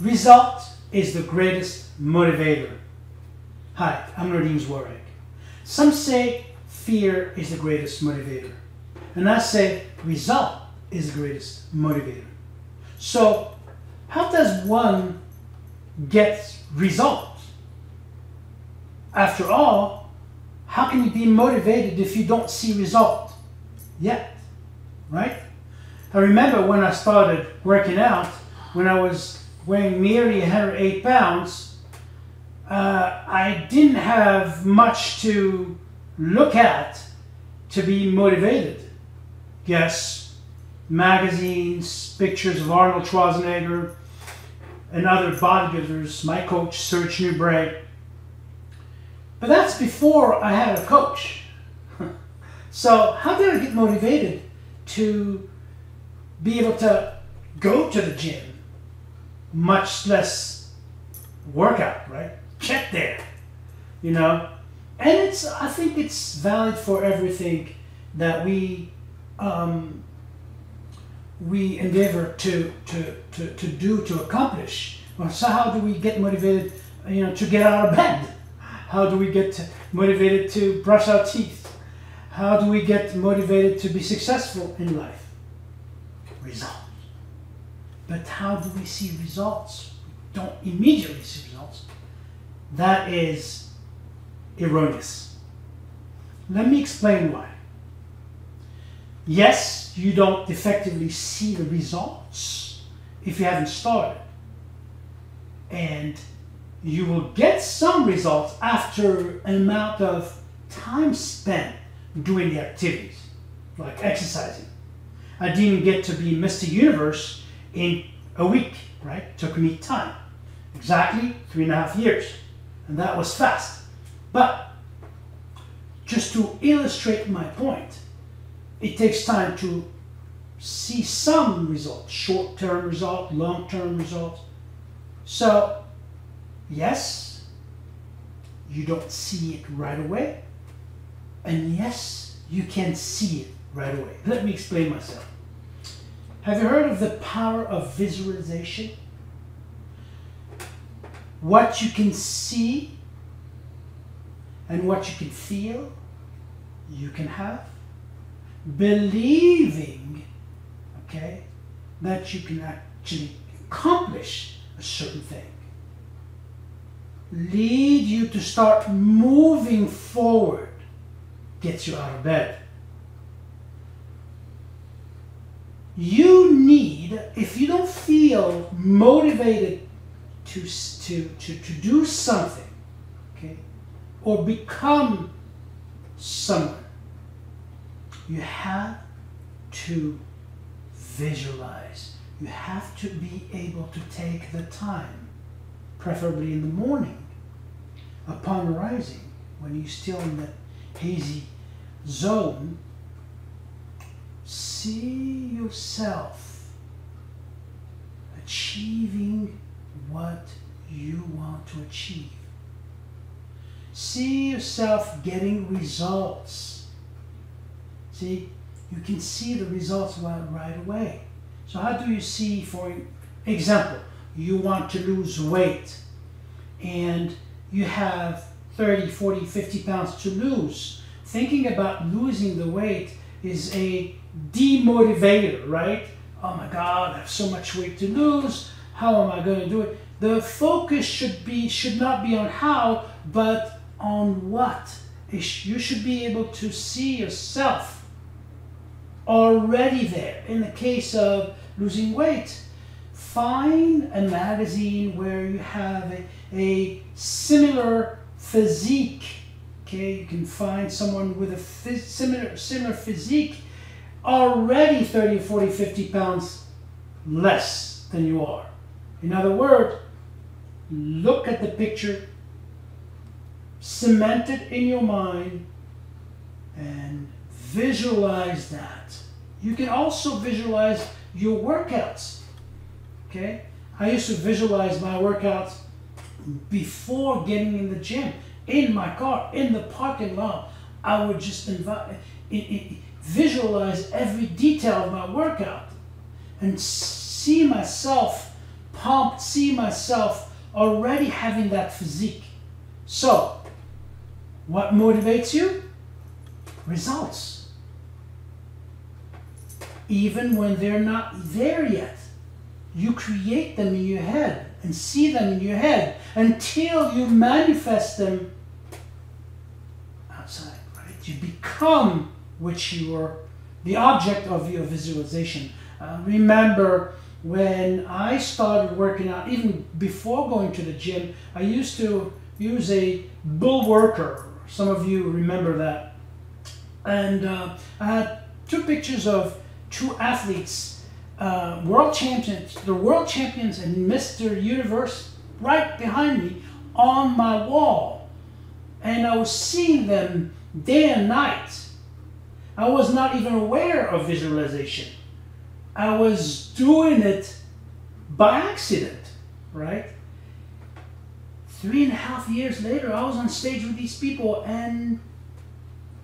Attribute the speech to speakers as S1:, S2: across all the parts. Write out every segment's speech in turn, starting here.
S1: Result is the greatest motivator. Hi, I'm Nordine Zouareg. Some say fear is the greatest motivator. And I say result is the greatest motivator. So, how does one get results? After all, how can you be motivated if you don't see result yet? Right? I remember when I started working out, when I was weighing nearly 108 pounds, uh, I didn't have much to look at to be motivated. Yes, magazines, pictures of Arnold Schwarzenegger and other bodybuilders, my coach, Serge Nubret. But that's before I had a coach. so how did I get motivated to be able to go to the gym, much less workout, right? Get there, you know? And it's, I think it's valid for everything that we, um, we endeavor to, to, to, to do, to accomplish. So how do we get motivated, you know, to get out of bed? How do we get motivated to brush our teeth? How do we get motivated to be successful in life? results. But how do we see results? We don't immediately see results. That is erroneous. Let me explain why. Yes, you don't effectively see the results if you haven't started. And you will get some results after an amount of time spent doing the activities, like exercising. I didn't get to be Mr. Universe in a week, right? Took me time. Exactly three and a half years. And that was fast. But just to illustrate my point, it takes time to see some results, short-term result, long-term results. So, yes, you don't see it right away. And yes, you can see it right away. Let me explain myself. Have you heard of the power of visualization? What you can see and what you can feel, you can have. Believing, okay, that you can actually accomplish a certain thing. Lead you to start moving forward, gets you out of bed. You need, if you don't feel motivated to, to, to, to do something, okay, or become someone, you have to visualize. You have to be able to take the time, preferably in the morning, upon rising, when you're still in that hazy zone see yourself achieving what you want to achieve. See yourself getting results. See, you can see the results right away. So how do you see, for example, you want to lose weight and you have 30, 40, 50 pounds to lose. Thinking about losing the weight is a demotivator, right? Oh my God, I have so much weight to lose. How am I going to do it? The focus should be should not be on how, but on what. You should be able to see yourself already there. In the case of losing weight, find a magazine where you have a, a similar physique. Okay, you can find someone with a similar similar physique already 30, 40, 50 pounds less than you are. In other words, look at the picture, cement it in your mind, and visualize that. You can also visualize your workouts. Okay? I used to visualize my workouts before getting in the gym, in my car, in the parking lot. I would just invite, it, it, visualize every detail of my workout and see myself pumped, see myself already having that physique. So, what motivates you? Results. Even when they're not there yet, you create them in your head and see them in your head until you manifest them outside, right? Become which you are the object of your visualization. Uh, remember when I started working out, even before going to the gym, I used to use a bull worker. Some of you remember that. And uh, I had two pictures of two athletes, uh, world champions, the world champions and Mr. Universe right behind me on my wall. And I was seeing them day and night. I was not even aware of visualization. I was doing it by accident, right? Three and a half years later, I was on stage with these people and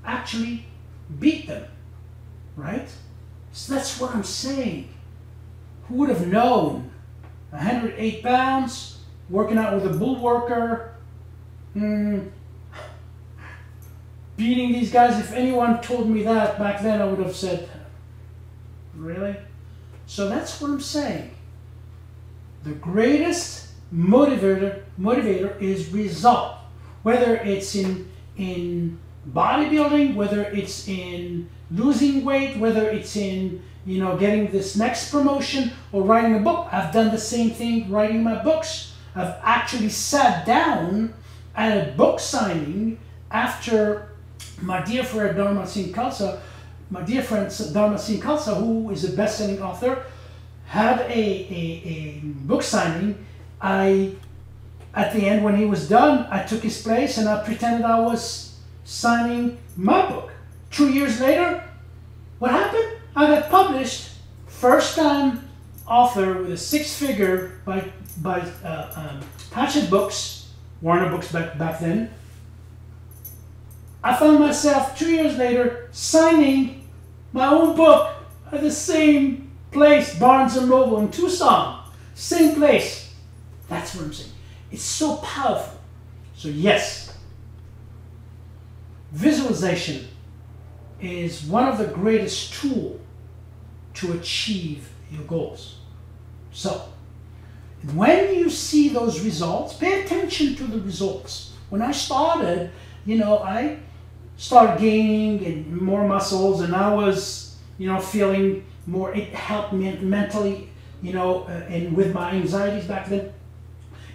S1: actually beat them, right? So that's what I'm saying. Who would have known? 108 pounds, working out with a bull worker, hmm, beating these guys. If anyone told me that back then, I would have said, really? So that's what I'm saying. The greatest motivator motivator is result. Whether it's in in bodybuilding, whether it's in losing weight, whether it's in you know getting this next promotion or writing a book. I've done the same thing writing my books. I've actually sat down at a book signing after my dear friend Dharma Singh Khalsa, my dear friend Dharma Singh Khalsa, who is a best-selling author, had a, a, a book signing. I, at the end, when he was done, I took his place and I pretended I was signing my book. Two years later, what happened? I got published, first time author with a six figure by, by uh, um, Hachette Books, Warner Books back, back then. I found myself two years later signing my own book at the same place, Barnes and Noble in Tucson. Same place. That's what I'm saying. It's so powerful. So yes, visualization is one of the greatest tool to achieve your goals. So, when you see those results, pay attention to the results. When I started, you know, I started gaining and more muscles and I was, you know, feeling more, it helped me mentally, you know, uh, and with my anxieties back then,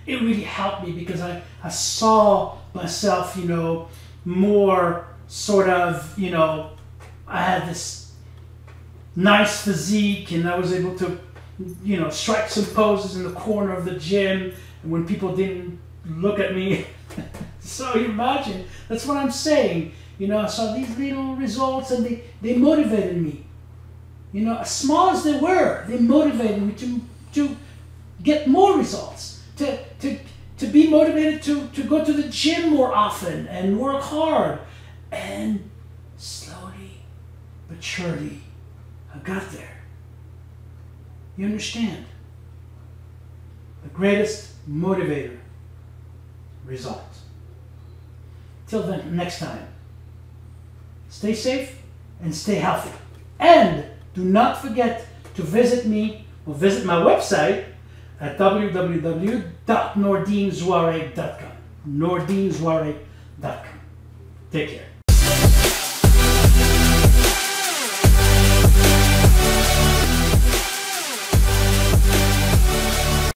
S1: it really helped me because I, I saw myself, you know, more sort of, you know, I had this nice physique and I was able to, you know, strike some poses in the corner of the gym and when people didn't look at me. so imagine, that's what I'm saying. You know, I saw these little results and they, they motivated me. You know, as small as they were, they motivated me to, to get more results, to, to, to be motivated to, to go to the gym more often and work hard. And slowly but surely, I got there. You understand? The greatest motivator, result. Till then, next time, stay safe and stay healthy. And do not forget to visit me or visit my website at www.nordinezouareg.com. Nordinezouareg.com. Take care.